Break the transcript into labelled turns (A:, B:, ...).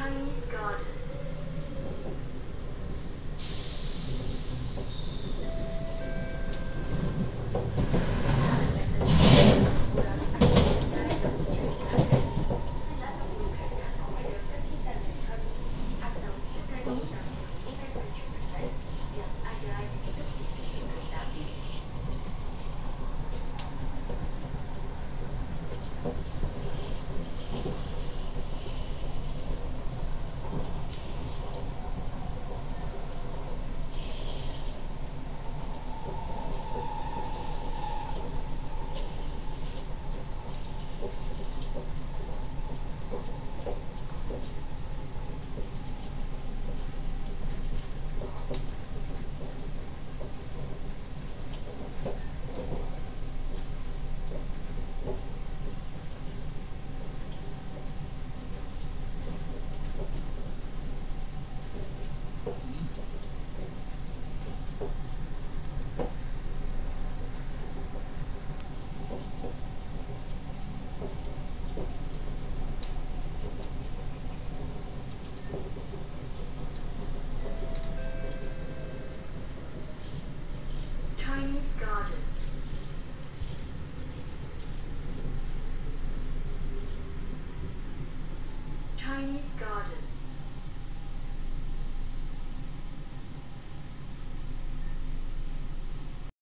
A: chinese garden.